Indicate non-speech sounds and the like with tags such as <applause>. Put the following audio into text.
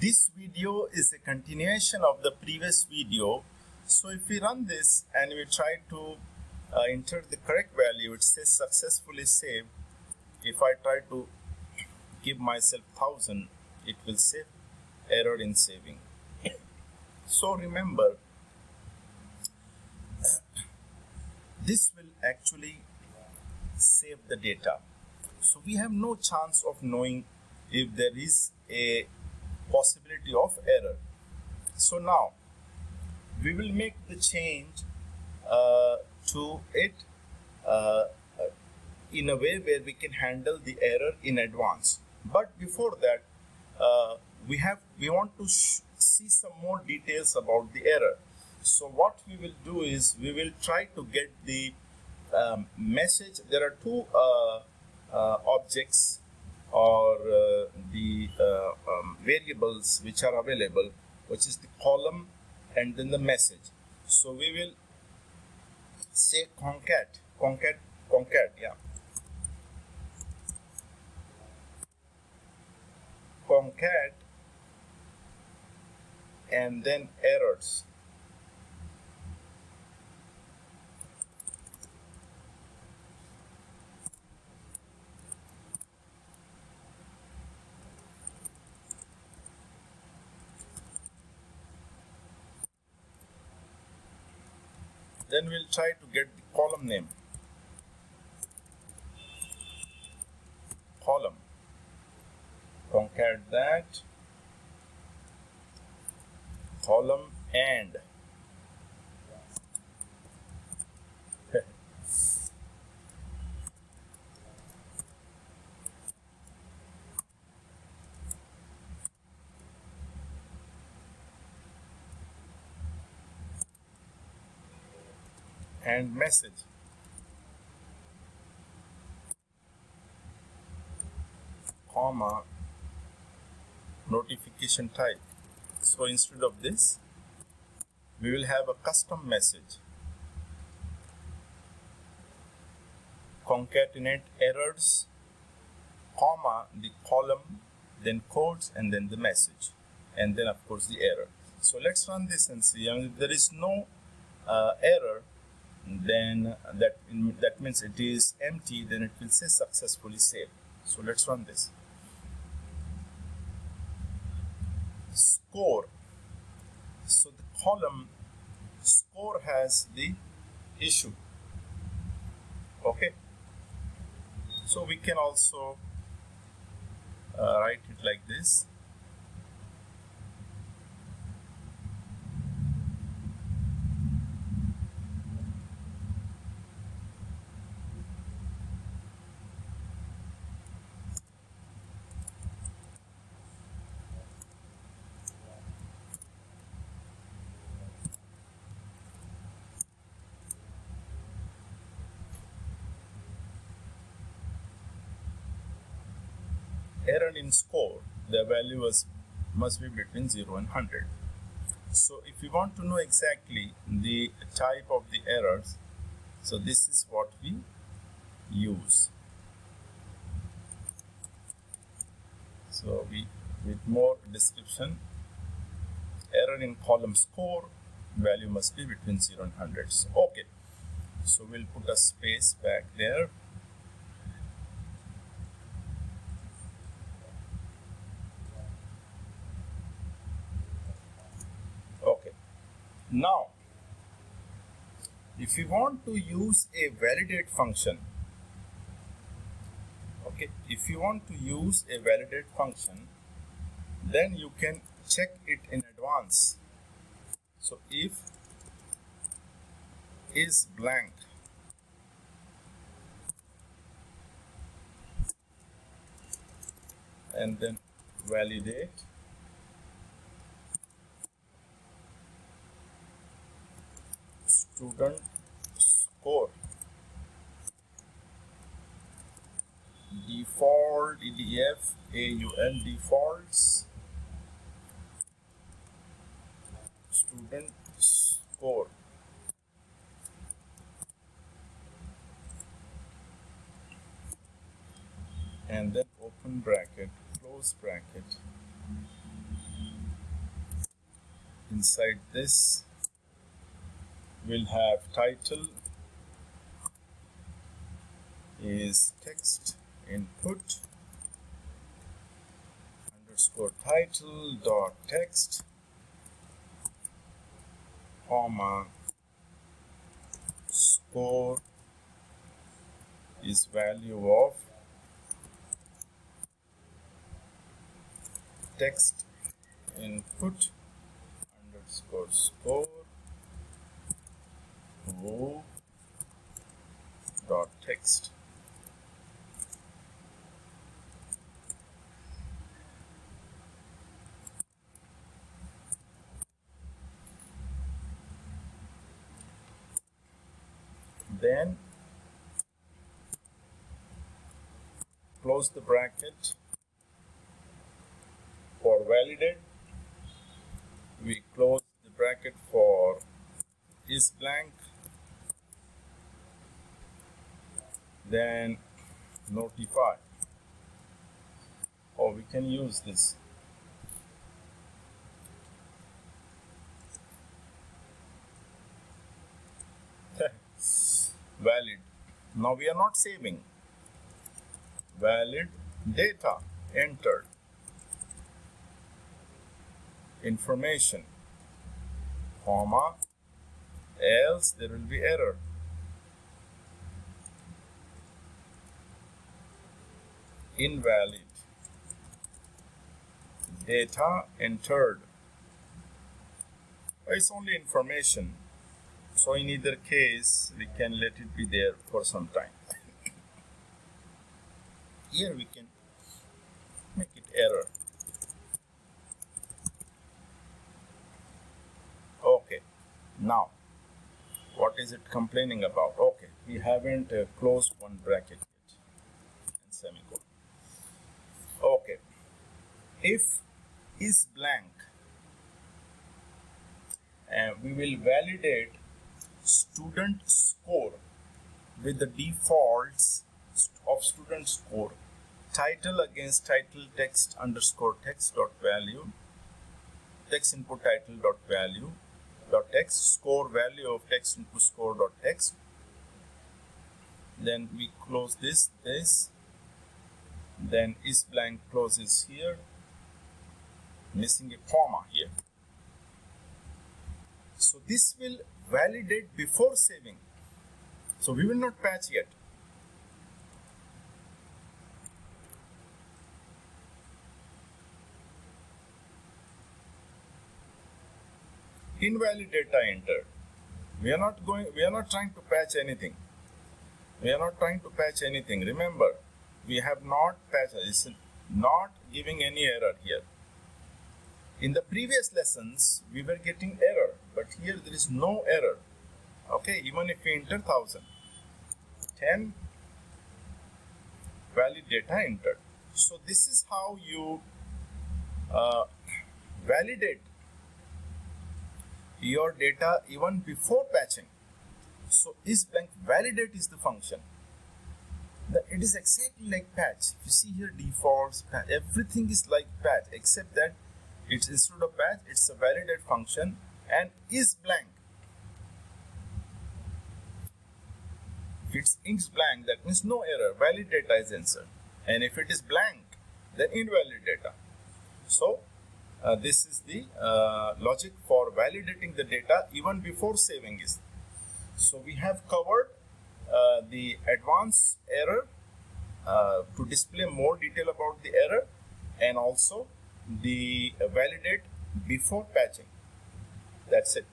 This video is a continuation of the previous video. So if we run this and we try to uh, enter the correct value, it says successfully saved. If I try to give myself 1000, it will say error in saving. So remember, this will actually save the data. So we have no chance of knowing if there is a possibility of error. So now we will make the change uh, to it uh, in a way where we can handle the error in advance. But before that, uh, we have we want to see some more details about the error. So what we will do is we will try to get the um, message. There are two uh, uh, objects or uh, the uh, um, variables which are available which is the column and then the message. So we will say concat concat concat yeah. Concat and then errors then we'll try to get the column name. Column. Concat that. Column and and message. Comma notification type. So instead of this we will have a custom message. Concatenate errors comma the column then codes and then the message. And then of course the error. So let's run this and see. And if there is no uh, error then that that means it is empty then it will say successfully saved. So let's run this. Score. So the column score has the issue. Okay? So we can also uh, write it like this error in score, the value was, must be between 0 and 100. So if you want to know exactly the type of the errors, so this is what we use. So we with more description, error in column score, value must be between 0 and 100. So, okay, so we'll put a space back there Now, if you want to use a validate function, okay, if you want to use a validate function, then you can check it in advance. So if is blank and then validate student score. Default edf aul defaults student score. And then open bracket close bracket. Inside this we'll have title is text input underscore title dot text comma score is value of text input underscore score o dot text. Then close the bracket for validate. We close the bracket for is blank then notify. Or we can use this. <laughs> Valid. Now we are not saving. Valid data entered. Information. Comma. Else there will be error invalid data entered it's only information so in either case, we can let it be there for some time. <laughs> Here we can make it error. Okay, now what is it complaining about? Okay, we haven't uh, closed one bracket yet and semicolon. If is blank and we will validate student score with the defaults of student score. Title against title text underscore text dot value text input title dot value dot text score value of text input score dot text. Then we close this this then is blank closes here missing a comma here so this will validate before saving. So we will not patch yet. Invalid data entered. We are not going, we are not trying to patch anything. We are not trying to patch anything. Remember, we have not patched, it's not giving any error here. In the previous lessons, we were getting error, but here there is no error. Okay, even if we enter 1000, 10 valid data entered. So this is how you uh, validate your data even before patching. So is blank validate is the function. It is exactly like patch. You see here defaults, patch, everything is like patch except that it's instead of patch, it's a validate function and is blank. If it's is blank, that means no error, valid data is answered. And if it is blank, then invalid data. So, uh, this is the uh, logic for validating the data even before saving is. So, we have covered uh, the advanced error uh, to display more detail about the error and also the validate before patching. That's it.